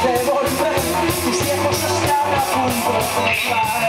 de volver, tus viejos a punto de caer.